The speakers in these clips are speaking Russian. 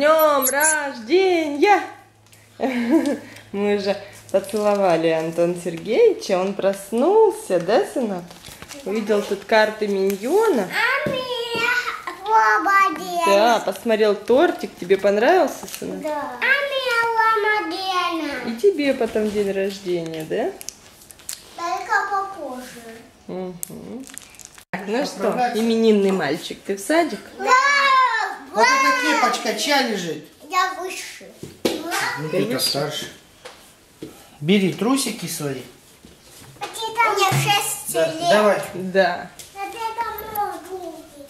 днем рождения! Мы уже поцеловали Антон Сергеевича, он проснулся, да, сынок? Увидел тут карты миньона. Да, посмотрел тортик, тебе понравился, сынок? Да. И тебе потом день рождения, да? Только попозже. Угу. Так, ну что, именинный мальчик, ты в садик? Да. Вот эта кепочка чья лежит? Я выше. Ты старше. Бери трусики свои. Мне 6 Да, лет. давай, Да.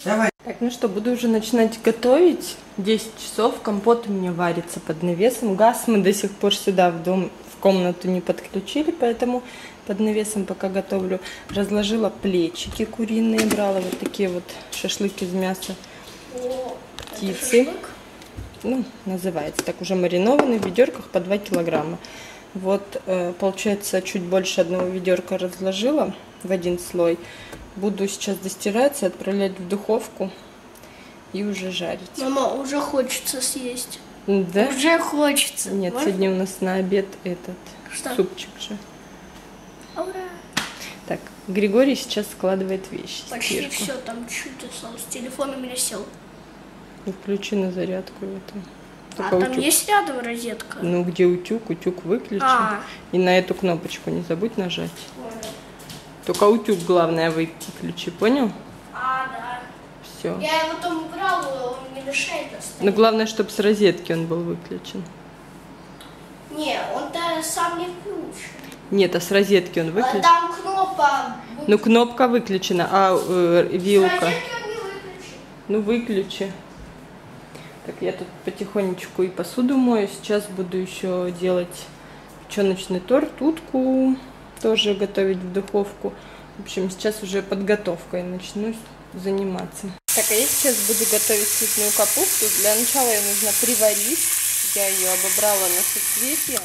Давай. Так, ну что, буду уже начинать готовить. 10 часов, компот у меня варится под навесом. Газ мы до сих пор сюда в дом, в комнату не подключили, поэтому под навесом пока готовлю. Разложила плечики куриные, брала вот такие вот шашлыки из мяса птицы. Ну, называется так, уже маринованный в ведерках по 2 килограмма. Вот, э, получается, чуть больше одного ведерка разложила в один слой. Буду сейчас достирать и отправлять в духовку и уже жарить. Мама, уже хочется съесть. Да? Уже хочется. Нет, Можно? сегодня у нас на обед этот Что? супчик же. Ура. Так, Григорий сейчас складывает вещи. Почти все, там чуть осталось. Телефон у меня сел. Ну, Включи на зарядку это. А Только там утюг. есть рядом розетка? Ну, где утюг? Утюг выключен. А. И на эту кнопочку не забудь нажать. Только утюг, главное, выключи, понял? А, да. Все. Я его там убрал, он не мешает достать. Но главное, чтобы с розетки он был выключен. Не, он-то сам не включен. Нет, а с розетки он А выключен. там кнопка. Ну, кнопка выключена, а э, С вилка. розетки он не выключен. Ну, выключи. Так, я тут потихонечку и посуду мою. Сейчас буду еще делать печеночный торт, утку тоже готовить в духовку. В общем, сейчас уже подготовкой начну заниматься. Так, а я сейчас буду готовить цветную капусту. Для начала ее нужно приварить. Я ее обобрала на соцветие.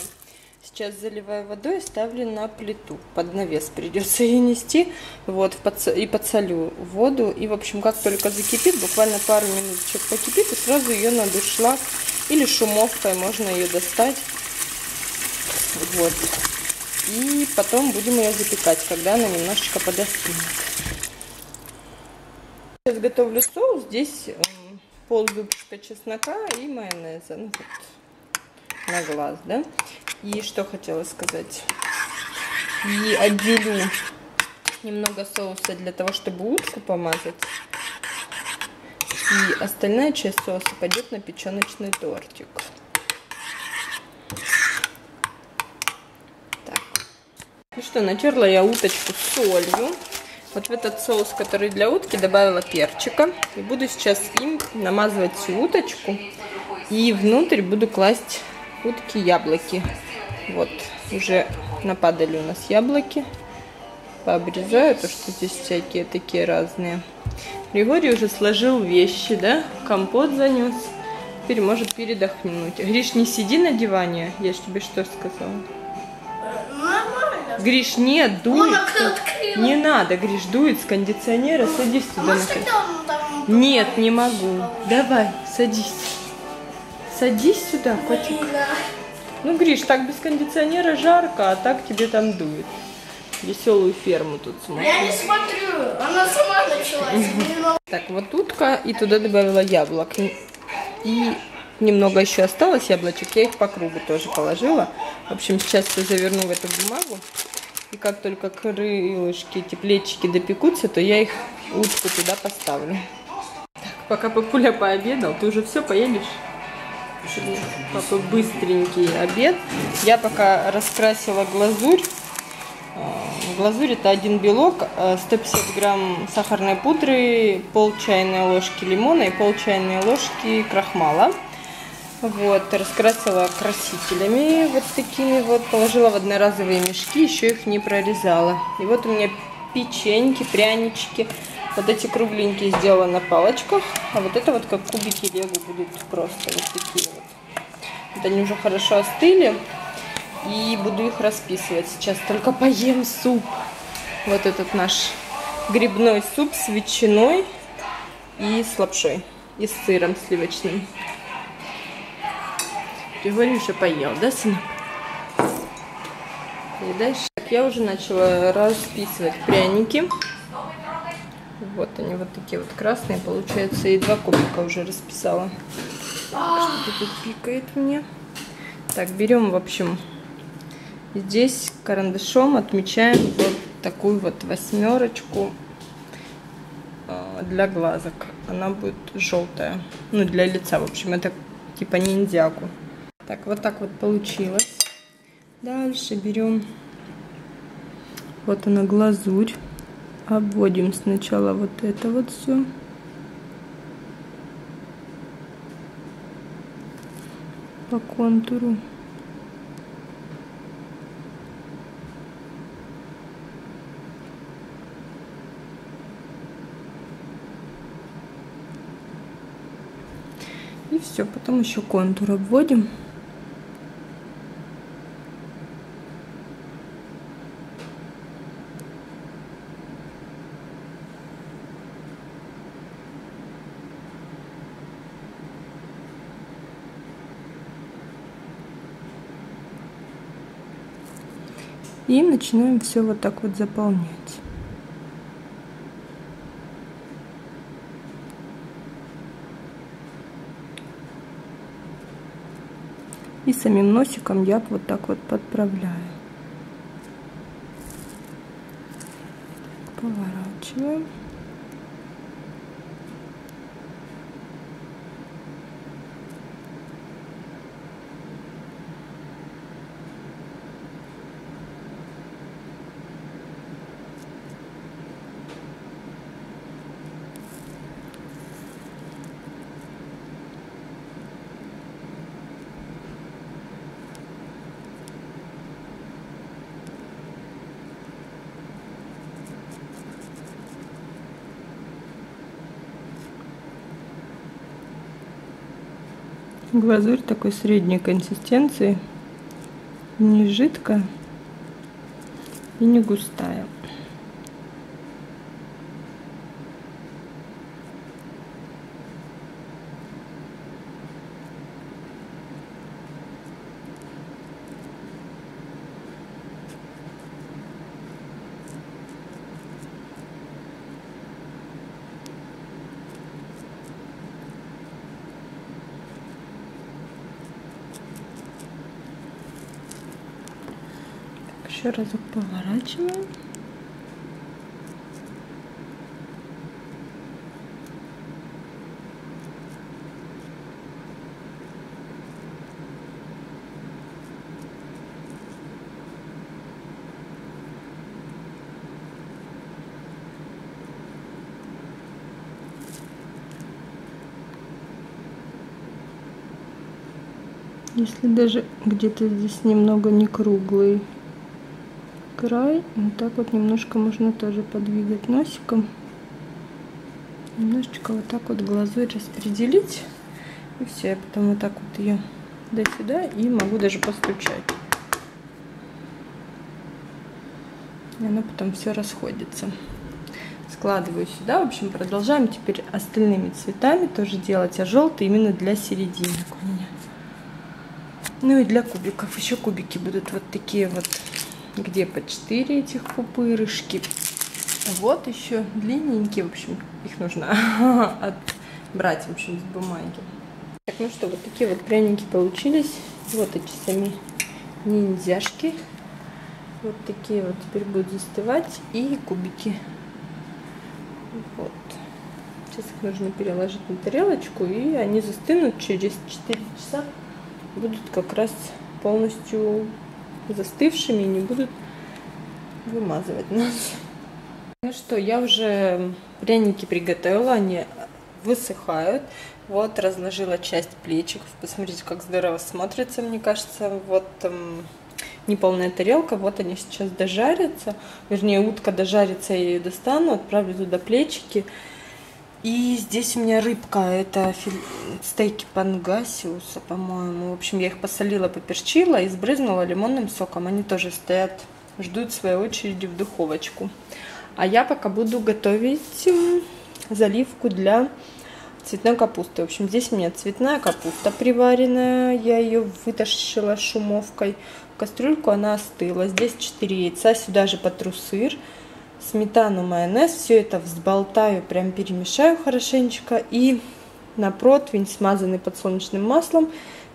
Сейчас заливаю водой и ставлю на плиту. Под навес придется ее нести. Вот, и подсолю воду. И, в общем, как только закипит, буквально пару минуточек покипит, и сразу ее на дуршлаг или шумовкой можно ее достать. Вот. И потом будем ее запекать, когда она немножечко подостынет. Сейчас готовлю соус. Здесь пол зубчика чеснока и майонеза. Ну, вот, на глаз, да? И что хотела сказать. И отделю немного соуса для того, чтобы утку помазать. И остальная часть соуса пойдет на печеночный тортик. Так. Ну что, натерла я уточку солью. Вот в этот соус, который для утки, добавила перчика. И буду сейчас им намазывать всю уточку. И внутрь буду класть утки яблоки. Вот, уже нападали у нас яблоки. Пообрезаю, то что здесь всякие такие разные. Григорий уже сложил вещи, да? Компот занес. Теперь может передохнуть. Гриш, не сиди на диване. Я ж тебе что сказала? Нормально. Гриш, нет, дует. Мама? Не надо, Гриш, дует с кондиционера. Садись туда. может, на. Нет, не могу. Давай, садись. Садись сюда, котик. Ну, Гриш, так без кондиционера жарко, а так тебе там дует. Веселую ферму тут смотрим. Я не смотрю, она сама началась. Так, вот утка, и туда добавила яблок. И немного еще осталось яблочек, я их по кругу тоже положила. В общем, сейчас все заверну в эту бумагу. И как только крылышки, эти плечики допекутся, то я их, утку туда поставлю. Так, пока папуля пообедал, ты уже все поедешь? Папа быстренький обед. Я пока раскрасила глазурь. А, Глазурь это один белок, а, 150 грамм сахарной пудры, пол чайной ложки лимона и пол чайной ложки крахмала. Вот, раскрасила красителями вот такими вот, положила в одноразовые мешки, еще их не прорезала. И вот у меня печеньки, прянички, вот эти кругленькие сделала на палочках, а вот это вот как кубики лего будут просто вот такие вот. Вот они уже хорошо остыли. И буду их расписывать. Сейчас только поем суп. Вот этот наш грибной суп с ветчиной и с лапшой. И с сыром сливочным. Григорий уже поел, да, сынок? И дальше я уже начала расписывать пряники. Вот они вот такие вот красные, получается, и два кубика уже расписала. Что-то тут пикает мне. Так, берем, в общем, здесь карандашом отмечаем вот такую вот восьмерочку а, для глазок. Она будет желтая. Ну, для лица, в общем, это типа ниндзяку. Так, вот так вот получилось. Дальше берем вот она глазурь. Обводим сначала вот это вот все. По контуру. И все, потом еще контур обводим. И начинаем все вот так вот заполнять. И самим носиком я вот так вот подправляю. Поворачиваем. Глазурь такой средней консистенции, не жидкая и не густая. Еще разок поворачиваем. Если даже где-то здесь немного не круглый край, вот так вот немножко можно тоже подвигать носиком. Немножечко вот так вот глазурь распределить. И все, я потом вот так вот ее до сюда и могу даже постучать. И она потом все расходится. Складываю сюда. В общем, продолжаем теперь остальными цветами тоже делать. А желтый именно для серединок у меня. Ну и для кубиков. Еще кубики будут вот такие вот, где по 4 этих пупырышки. Вот еще длинненькие, в общем, их нужно отбрать, в общем, с бумаги. Так, ну что, вот такие вот пряники получились. Вот эти сами ниндзяшки. Вот такие вот теперь будут застывать. И кубики. Вот. Сейчас их нужно переложить на тарелочку, и они застынут через 4 часа будут как раз полностью застывшими и не будут вымазывать нас. Ну что, я уже пряники приготовила, они высыхают. Вот, разложила часть плечиков. Посмотрите, как здорово смотрится, мне кажется. Вот там неполная тарелка. Вот они сейчас дожарятся. Вернее, утка дожарится, я ее достану, отправлю туда плечики. И здесь у меня рыбка, это фил... стейки пангасиуса, по-моему. В общем, я их посолила, поперчила и сбрызнула лимонным соком. Они тоже стоят, ждут своей очереди в духовочку. А я пока буду готовить заливку для цветной капусты. В общем, здесь у меня цветная капуста приваренная. Я ее вытащила шумовкой. В кастрюльку она остыла. Здесь 4 яйца. Сюда же потру сыр, сметану, майонез. Все это взболтаю, прям перемешаю хорошенечко. И на противень, смазанный подсолнечным маслом,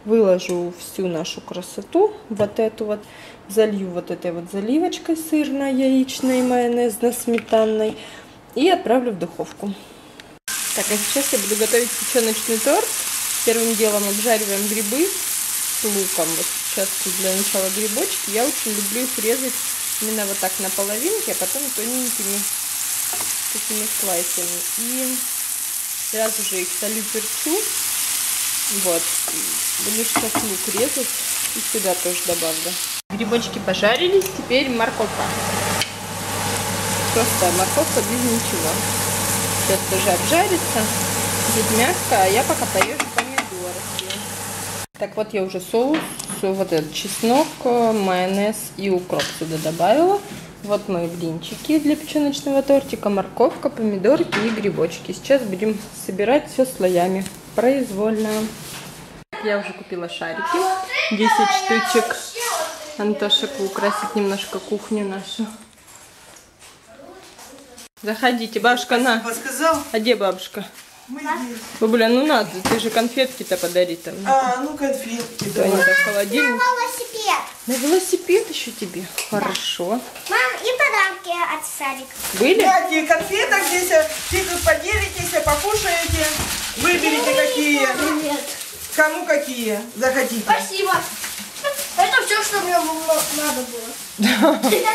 выложу всю нашу красоту. Вот эту вот. Залью вот этой вот заливочкой сырной, яичной, майонезно-сметанной. И отправлю в духовку. Так, а сейчас я буду готовить печеночный торт. Первым делом обжариваем грибы с луком. Вот сейчас для начала грибочки. Я очень люблю их резать именно вот так на половинке, а потом тоненькими такими слайсами. И сразу же их солю, перчу. Вот. Буду сейчас лук резать. И сюда тоже добавлю. Грибочки пожарились, теперь морковка. Просто морковка без ничего. Сейчас тоже обжарится. Будет мягко, а я пока поешь. Так, вот я уже соус, вот этот чеснок, майонез и укроп сюда добавила. Вот мои блинчики для печеночного тортика, морковка, помидорки и грибочки. Сейчас будем собирать все слоями, произвольно. Я уже купила шарики, 10 штучек. Антошику украсить немножко кухню нашу. Заходите, бабушка, на. Подсказал? А где бабушка? Мы здесь. Бабуля, ну надо, ты же конфетки-то подари там. А, ну конфетки То они давай. так в холодильник. Велосипед. На велосипед еще тебе. Хорошо. Мам, и подарки от садика. Были? Пять конфеток здесь, э, вы тут поделитесь, э, покушаете, выберите какие, кому какие захотите. Спасибо. Это все, что мне было- надо было. Смотри,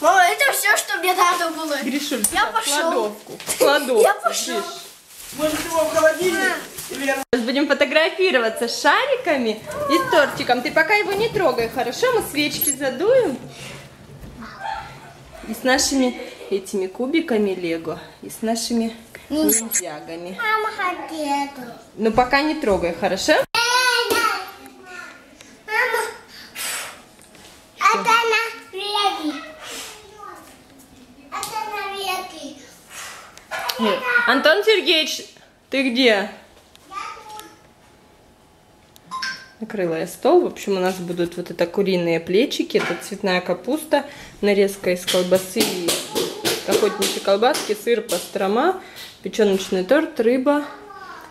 Мама, это все, что мне надо было. Гришуль, Я пошел. кладовку. Кладовку. Я пошел. Гриш. Может его в холодильник? Сейчас будем фотографироваться с шариками и с тортиком. Ты пока его не трогай, хорошо? Мы свечки задуем. И с нашими этими кубиками лего. И с нашими ниндзягами. Мама ходит. Ну пока не трогай, хорошо? Мама, это на реки. Это на реки. Антон Сергеевич, ты где? Накрыла я стол. В общем, у нас будут вот это куриные плечики, это цветная капуста, нарезка из колбасы и охотничьей колбаски, сыр, пастрома, печеночный торт, рыба,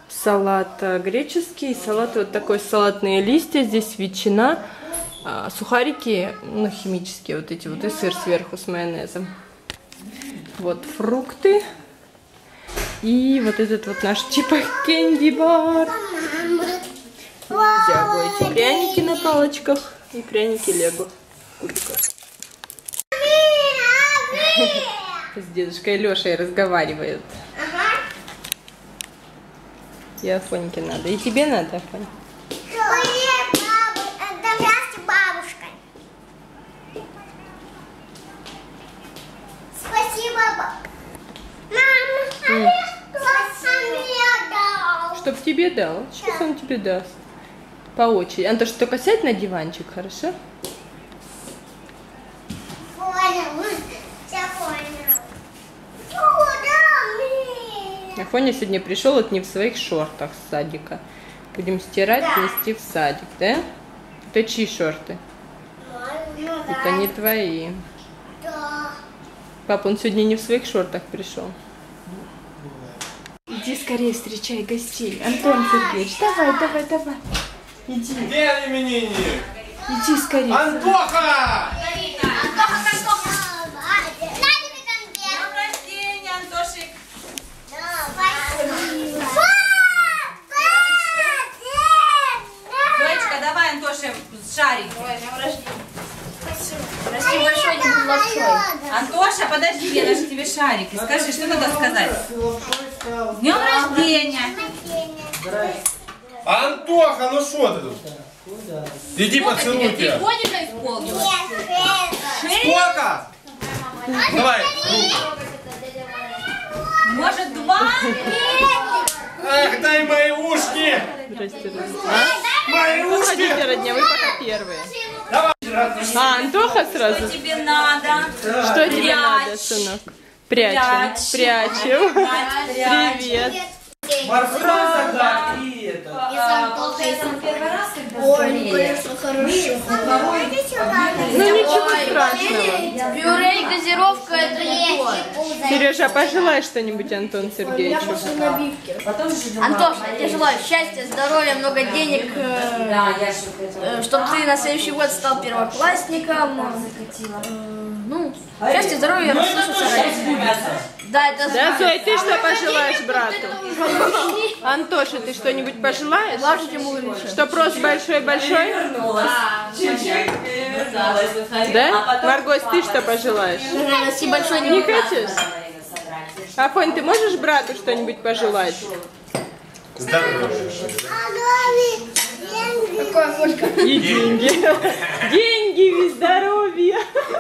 салат э, греческий, салат вот такой салатные листья, здесь ветчина, а, сухарики, ну, химические вот эти вот, и сыр сверху с майонезом. Вот фрукты. И вот этот вот наш типа кэнди-бар. Взяла эти пряники на палочках и пряники лего. в кубиках. С дедушкой Лешей разговаривают. И Афоньке надо. И тебе надо, Афонь. Привет, бабу- это вместе с бабушкой. Спасибо, ба- Мама, а мне дал. Чтоб тебе дал. Сейчас он тебе даст. По очереди. Антош, только сядь на диванчик, хорошо? Афоня сегодня пришел вот не в своих шортах с садика. Будем стирать, нести в садик, да? Это чьи шорты? Ну Это не твои. да. Папа, он сегодня не в своих шортах пришел. Скорее встречай гостей. Антон Сергеевич, давай, давай, давай. Иди, Где именинник? иди скорее. Антоха! На тебе конфет. рождения, Антошик. Да, спасибо. Спасибо большое, не большой. Антоша, подожди, я даже тебе шарик. И скажи, что надо сказать? С днем рождения. Антоха, ну что ты тут? Иди поцелуй тебя. годика исполнилось? Сколько? Давай. Может, два? Ах, дай мои ушки! Здрасте. Мои Вы ушки! ходите, родня, вы пока первые. Давай. А, Антоха сразу? Что тебе надо? Что тебе надо, сынок? Прячем, прячем. Привет. Морской загар и это. Ой, ну, конечно, хорошо. Ну ничего страшного. Пюре и газировка это не то. Сережа, пожелай что-нибудь Антон Сергеевичу. Антош, я тебе желаю счастья, здоровья, много денег, чтобы ты на следующий год стал первоклассником. Э, Ну, счастья, здоровья, расслышался Да, это Да, Зоя, ты что пожелаешь брату? Антоша, ты что-нибудь пожелаешь? Чтоб рост большой-большой? Да? Маргось, ты что пожелаешь? Не хочешь? Афонь, ты можешь брату что-нибудь пожелать? Здорово. И деньги. Деньги здоровье.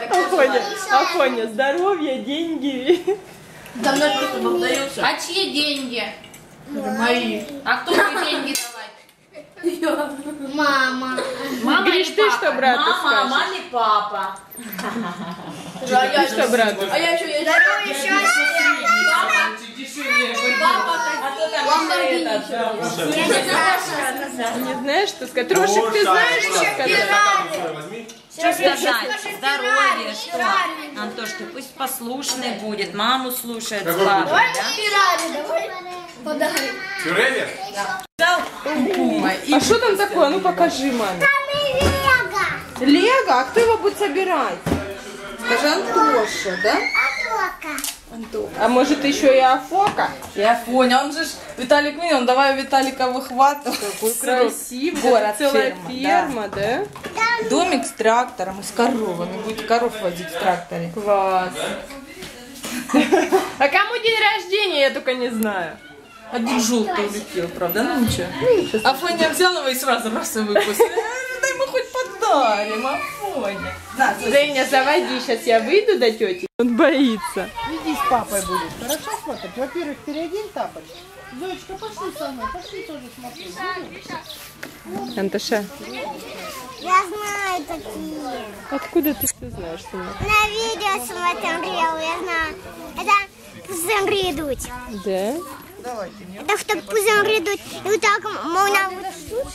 Афоня, Афоня, здоровье, деньги. Да мной просто обдаются. А чьи деньги? Мои. А кто мне деньги давать? Мама. Мама Гриш, ты папа? что брату Мама, скажешь? мама и папа. А я Что брату? А я что, я а там еще? Не знаешь, что сказать? Трошик, ты знаешь, что сказать? Что сказать? Здоровье, что? Антош, ты пусть послушный будет, маму слушает с папой, да? Феррари, давай подарим. Пюре? А что там такое? Ну покажи, маме. Лего? А кто его будет собирать? Скажи Антоша, да? А может еще и Афока? Я понял, он же ж Виталик он давай Виталика выхватывай. Какой красивый. Город, целая ферма, ферма, да? Домик с трактором и с коровами. Будете коров водить в тракторе. Класс. А кому день рождения, я только не знаю. Один желтый улетел, правда? Ну ничего. Афоня взял его и сразу раз и выпустил. Э, Дай мы хоть подарим, На, Женя, заводи, сейчас я выйду до тети. Он боится. Иди с папой будет. Хорошо смотреть? Во-первых, переодень тапочки. Зоечка, пошли со мной. Пошли тоже смотреть. Антоша, Я знаю такие. откуда ты все знаешь, сынок? На видео смотрела, я знаю. Это пузыри идут. Да? Это чтобы пузыри идут. И вот так можно вот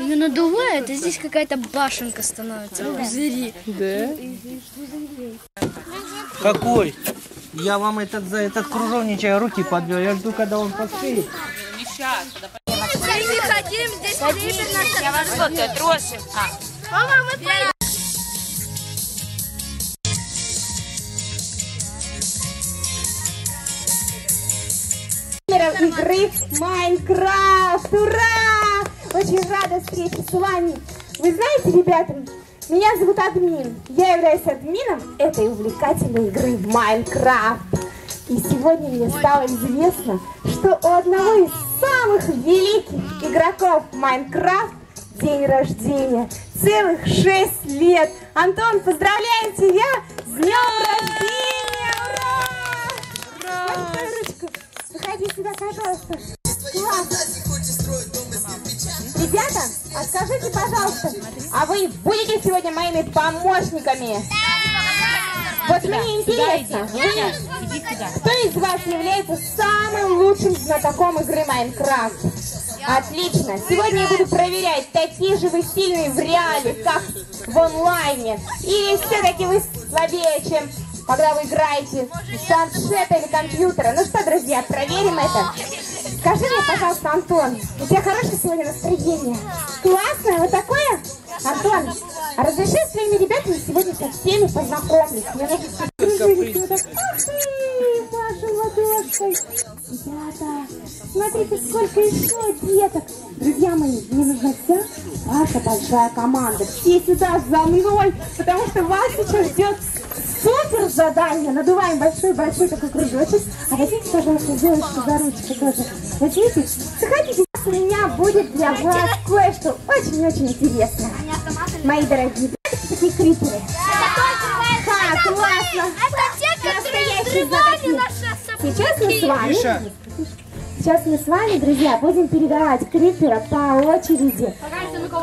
Ее надувает, и здесь какая-то башенка становится. Пузыри. Да? Какой? Я вам этот за этот кружовничай руки подвел. Я жду, когда он поспеет. Мы не хотим здесь прибыль Я вас трошишь? А, Мама, мы игры Майнкрафт. Ура! Очень рада встрече с вами. Вы знаете, ребята, меня зовут Админ. Я являюсь админом этой увлекательной игры в Майнкрафт. И сегодня мне стало известно, что у одного из самых великих игроков Майнкрафт день рождения. Целых шесть лет. Антон, поздравляю тебя с днем рождения! Ура! Ура! Выходи сюда, пожалуйста. Класс. Ребята, а скажите, пожалуйста, а вы будете сегодня моими помощниками? Вот мне интересно, вы- кто из вас является самым лучшим знатоком игры Майнкрафт? Отлично. Сегодня я буду проверять, такие же вы сильные в реале, как в онлайне. Или все-таки вы слабее, чем когда вы играете с планшета или компьютера. Ну что, друзья, проверим это. Скажи мне, пожалуйста, Антон, у тебя хорошее сегодня настроение? Классное, вот такое? Антон, разреши своими ребятами сегодня со всеми познакомлюсь. Мне нужно. Ребята, смотрите, сколько еще деток. Друзья мои, мне нужна вся ваша большая команда. Все сюда за мной, потому что вас сейчас ждет супер задание. Надуваем большой-большой такой кружочек. А возьмите, пожалуйста, девочку за ручку тоже. Возьмите, заходите. У меня будет для вас кое-что очень-очень интересное. Мои дорогие, такие криперы. Ха, классно. Это те, которые взрывали наши Сейчас мы с вами Сейчас мы с вами, друзья, будем передавать крипера по очереди.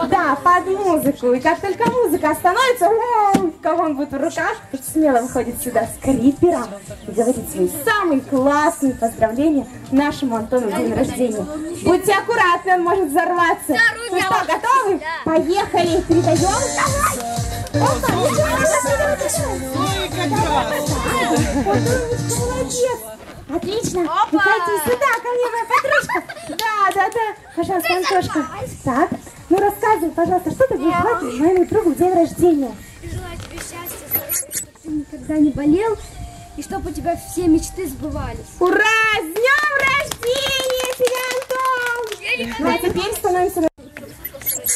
Да, под музыку. И как только музыка остановится, воу, кого он будет в руках, смело выходит сюда с крипером и говорит свои самые классные поздравления нашему Антону день рождения. Будьте аккуратны, он может взорваться. Ну что, готовы? Поехали, передаем. Опа, давай, давай, давай, давай. Вот умничка, молодец. Отлично. Выходи сюда, ко мне, моя подружка. Да, да, да. Пожалуйста, Антошка. Так, ну рассказывай, пожалуйста, что ты будешь желать моему другу в день рождения? Желаю тебе счастья, здоровья, чтобы ты никогда не болел, и чтобы у тебя все мечты сбывались. Ура! С днем рождения тебя, Антон! Ну а теперь становимся на...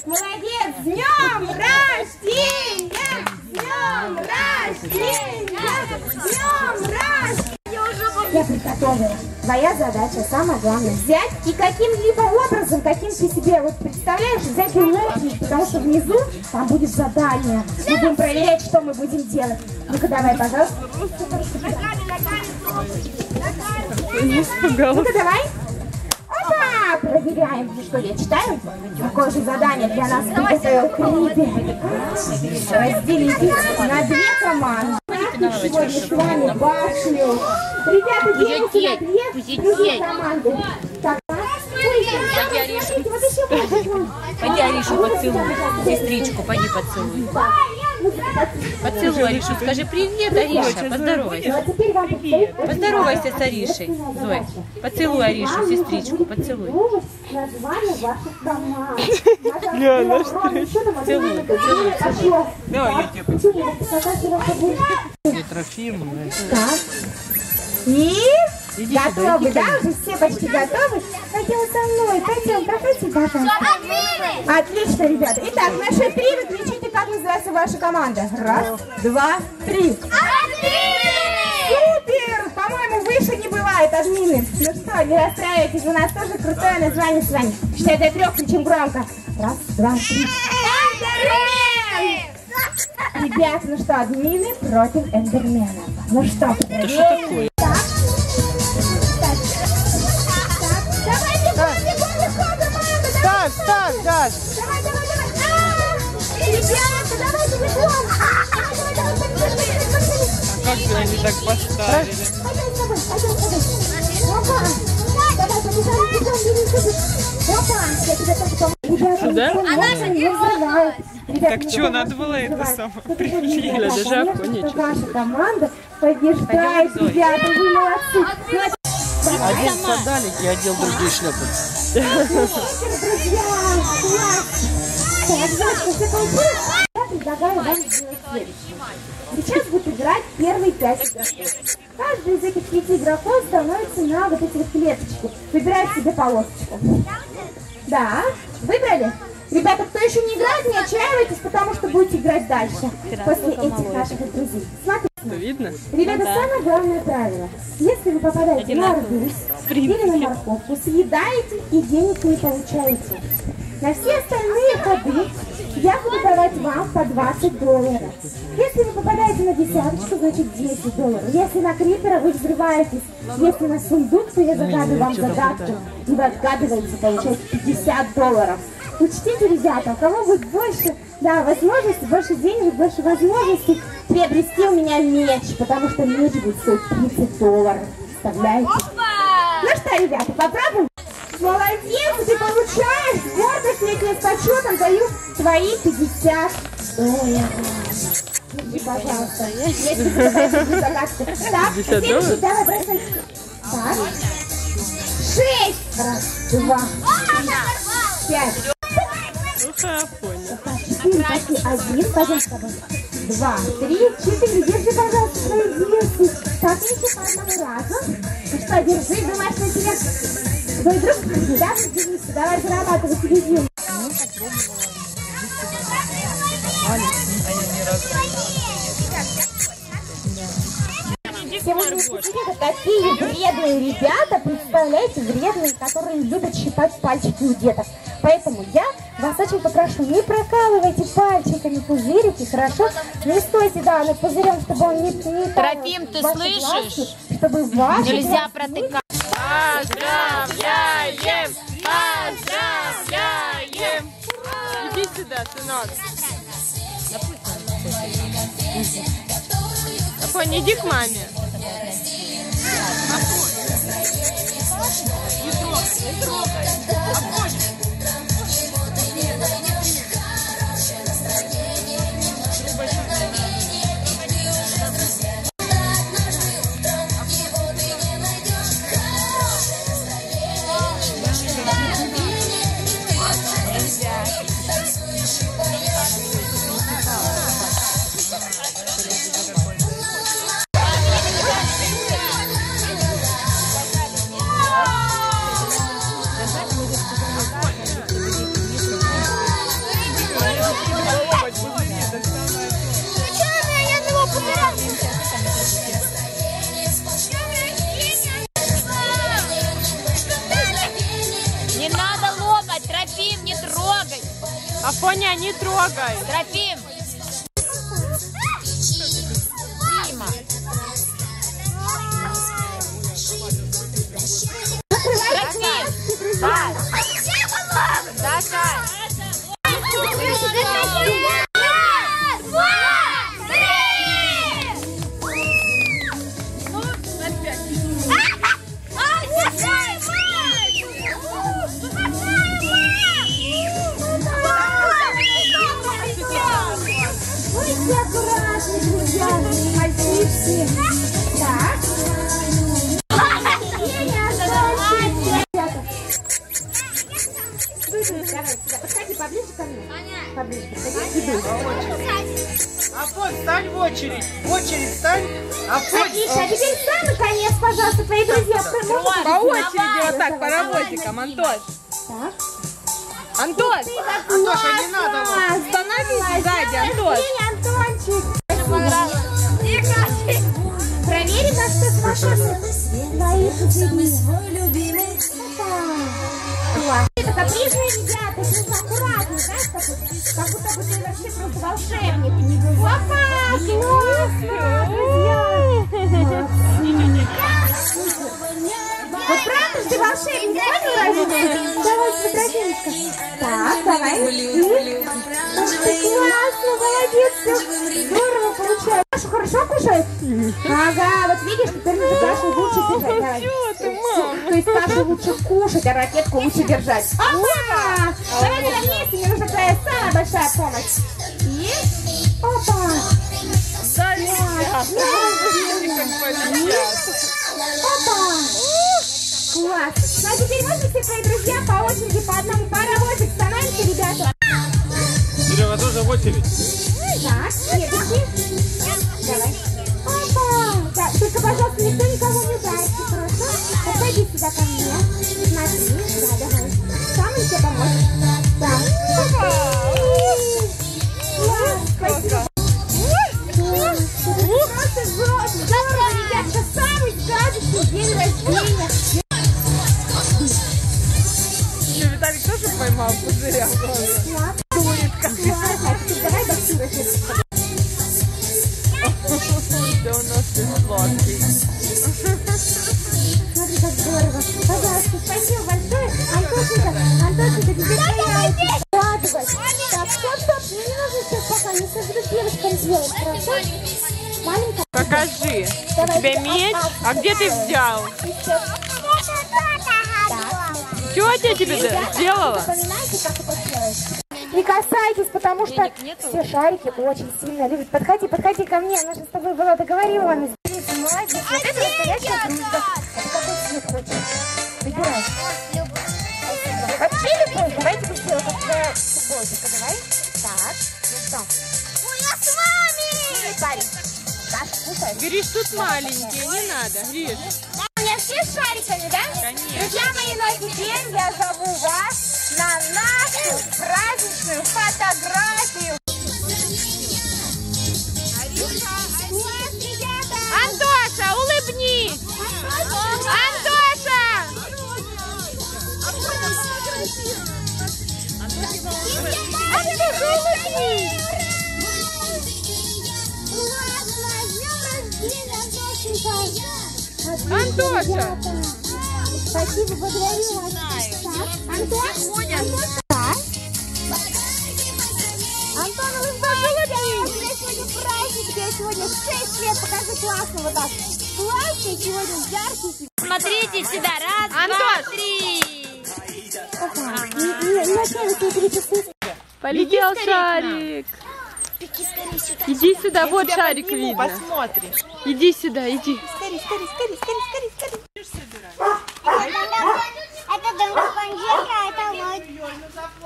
Молодец! С днем рождения! С днем рождения! С днем рождения! Я приготовила. Твоя задача, самое главное, взять и каким-либо образом, каким ты себе вот представляешь, взять и лопнуть, потому что внизу там будет задание. Мы будем проверять, что мы будем делать. Ну-ка, давай, пожалуйста. Ну-ка, давай. Опа! Проверяем, что я читаю. Какое же задание для нас приготовил Крипи. Разделите на две команды. Сегодня с вами башню. Ребята, на две другие команды. Так, вот еще можно. Пойди Аришу поцелуй. Сестричку, пойди поцелуй. Поцелуй Аришу, скажи привет, Ариша, поздоровайся. Предстоит Поздоровайся с Аришей. Зой, поцелуй Аришу, сестричку, поцелуй. Лена, что Целуй, целуй, Пошло. Давай, я ваши будет. Трофим. Так. И готовы, да? Уже все почти готовы? Пойдем со мной, пойдем, проходите, пожалуйста. Отлично, ребята. Итак, на счет три вы кричите, как называется ваша команда. Раз, два, три. Супер! По-моему, выше не бывает админы. Ну что, не расстраивайтесь, у нас тоже крутое название с вами. Считай до трех, кричим громко. Раз, два, три. Эндермен! Ребят, ну что, админы против эндермена. Ну что, проверим. Опа, я тебе тоже помогу. Ребята, Сюда? никто не взрывает. Ребята, Так не надо было это самое взрывать. даже что Ваша команда побеждает, ребята, вы молодцы. Один сандалики, отдел другие шлепать. Друзья! Класс! Так, Зашка, все получилось? Я предлагаю вам сделать следующее. Сейчас будут играть первые пять игроков. Каждый из этих пяти игроков становится на вот эти вот клеточки. Выбирает себе полосочку. Да, выбрали? Ребята, кто еще не играет, не отчаивайтесь, потому что будете играть дальше. После этих наших друзей. Смотрите. Видно? Ребята, самое главное правило. Если вы попадаете на арбуз или на морковку, съедаете и денег не получаете. На все остальные ходы я буду давать вам по 20 долларов. Если вы попадаете на десяточку, значит 10 долларов. Если на крипера, вы взрываетесь. Если на сундук, то я загадываю вам загадку. И вы отгадываете, получаете 50 долларов. Учтите, ребята, у кого будет больше, да, возможности, больше денег, больше возможностей приобрести у меня меч, потому что меч будет стоить 30 долларов. Представляете? Ну что, ребята, попробуем? Молодец, ты получаешь гордость, с почетом даю твои 50 долларов. Держи, пожалуйста. Загадку. Так, 50 следующий, давай, бросай. Так. Шесть. Раз, два, три, пять. Уха, понял. Четыре, пошли. Один, пойдем с тобой. Два, три, четыре. Держи, пожалуйста, свои. Так, еще по одному разу. Ну что, держи, домашний телефон. Твой друг, да, делись. Давай зарабатывай себе деньги. Сегодня это такие вредные ребята, представляете, вредные, которые любят щипать пальчики у деток. Поэтому я вас очень попрошу, не прокалывайте пальчиками пузырики, хорошо? Не стойте, да, над пузырем, чтобы он не... не Трофим, ты слышишь? глазки, чтобы ваши Нельзя глазки протыкать. Поздравляем! Поздравляем! Иди сюда, сынок. Афоня, иди к маме. Не Это капризные ребята, нужно аккуратно, знаешь, как, как будто бы ты вообще просто волшебник. Опа, классно, друзья. Вот правда, ты волшебник, понял? Давай, Петродиночка. Так, давай. Ты классно, молодец, все здорово получается. Хорошо кушает? Ага, вот видишь, теперь нужно Дашу лучше держать. Давай. То есть Дашу лучше кушать, а ракетку лучше держать. Опа! Давай на месте, мне нужна твоя самая большая помощь. Есть? Опа! Опа! Класс! Ну а теперь можно все твои друзья по очереди по одному паровозик становимся, ребята? Серега тоже в очередь. Так, следующий. Опа! Так, только, пожалуйста, никто никого не дайте, хорошо? Подходи сюда ко мне. Смотри, потому что все шарики очень сильно любят. Подходи, подходи ко мне, же с тобой была договоренность. Ты молодец, вот это настоящая дружба. А ты какой цвет хочешь? Выбирай. Вообще любой, давайте бы сделаю, как твоя футболочка, давай. Так, ну что? я с вами! Парень, Саша, слушай. Гриш, тут маленькие, не надо, Гриш. У меня все с шариками, да? Конечно. Друзья мои, ну а теперь я зову вас на нашу праздничную фотографию. Антоша, улыбнись! Антоша! Антоша, улыбнись! Антоша! Спасибо, благодарю вас. Антон? Антон? Да. Антон, вы молодец! У тебя сегодня праздник, тебе сегодня 6 лет, покажи классно вот так. Классно, сегодня яркий. Смотрите сюда, раз, Антон! два, три. Не, не, не перечислить. Полетел шарик. Иди сюда, вот тебя шарик подниму, видно. Посмотрим. Иди сюда, иди. Скорей, скорей, скорей, скорей, скорей, скорей. Это дом Спанжека, это мой.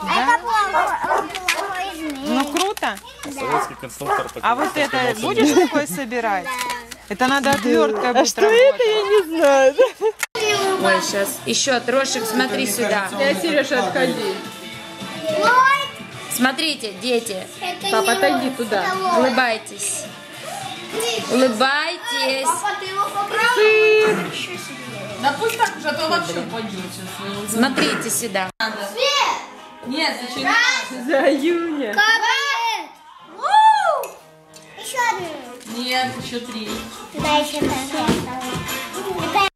Это плохой, плохой змей. Ну круто. Советский конструктор такой. А вот это будешь такое собирать? Это надо отверткой будет Что это, я не знаю. Ой, сейчас. Еще, Трошик, смотри сюда. Я, Сережа, отходи. Смотрите, дети, Папа, отойди туда. улыбайтесь. Улыбайтесь. Да пусть так уже, а то вообще упадет сейчас. Смотрите сюда. Нет, зачем? За Юня. Капает! Еще одну. Нет, еще три. Да, еще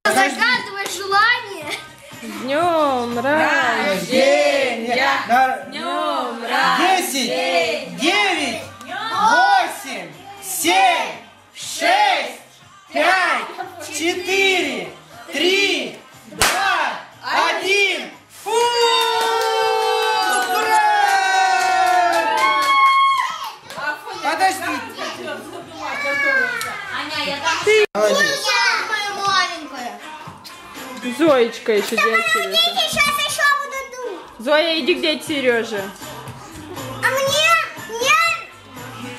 Загадывай желание. Днем рождения. Днем Десять, девять, восемь, семь, шесть, пять, четыре, три, два, один. Фу! Ура! Подожди. Моя маленькая. Зоечка еще дядя Сережа. Зоя, иди к дяде Сереже. А мне? Мне?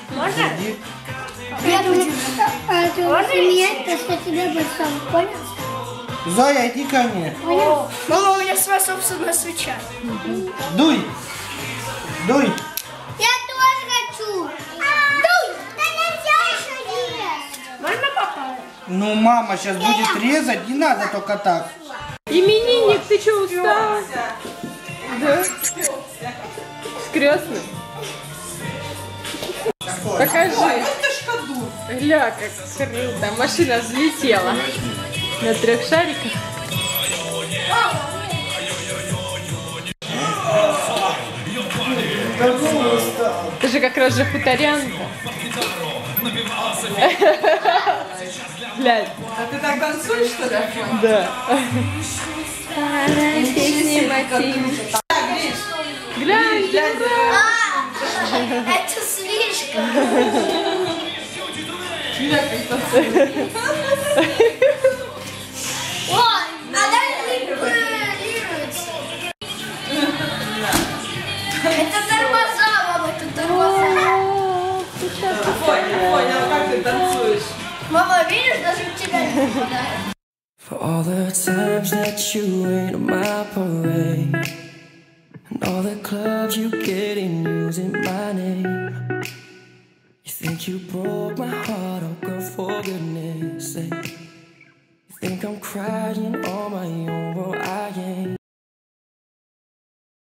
Можно? Я буду. А ты Можно менять то, что тебе большом, понял? Зоя, иди ко мне. Мама, у меня своя собственная свеча. Дуй. Дуй. Я тоже хочу. Дуй! Да нельзя еще есть. Можно папа? Ну, мама сейчас будет резать, не надо только так. Именинник, ты что, устал? Да? С крестным? Покажи. Гля, как круто. Машина взлетела. На трех шариках. Ты же как раз же хуторянка. Глянь. А ты так танцуешь, что ли? Да. Глянь, глянь. Это слишком. Ой, For all the times that you ain't my parade And all the clubs you get in using my name. You think you broke my heart, oh girl, for goodness sake. You think I'm crying on my own, well I ain't.